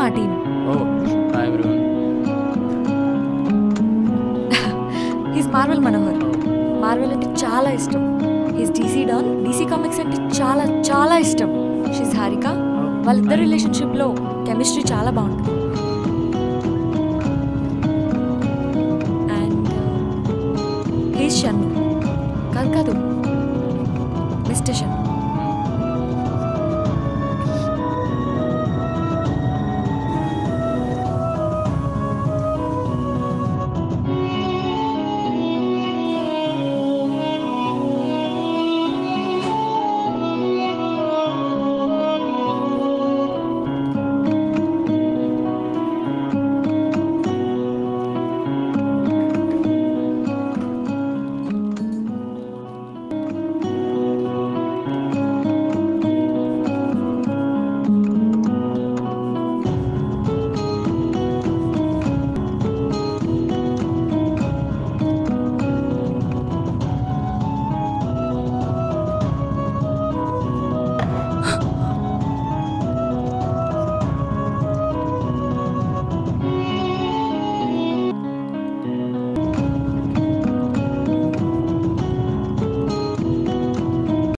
మా team. Oh he's Marvel Manohar Marvel అంటే చాలా ఇష్టం. He's DC don DC Comics అంటే చాలా చాలా ఇష్టం. షీస్ హారిక వాళ్ళిద్దరు రిలేషన్షిప్లో కెమిస్ట్రీ చాలా బాగుంటుంది. అండ్ హీస్ షన్ను కాదు కాదు. మిస్టర్ షన్ను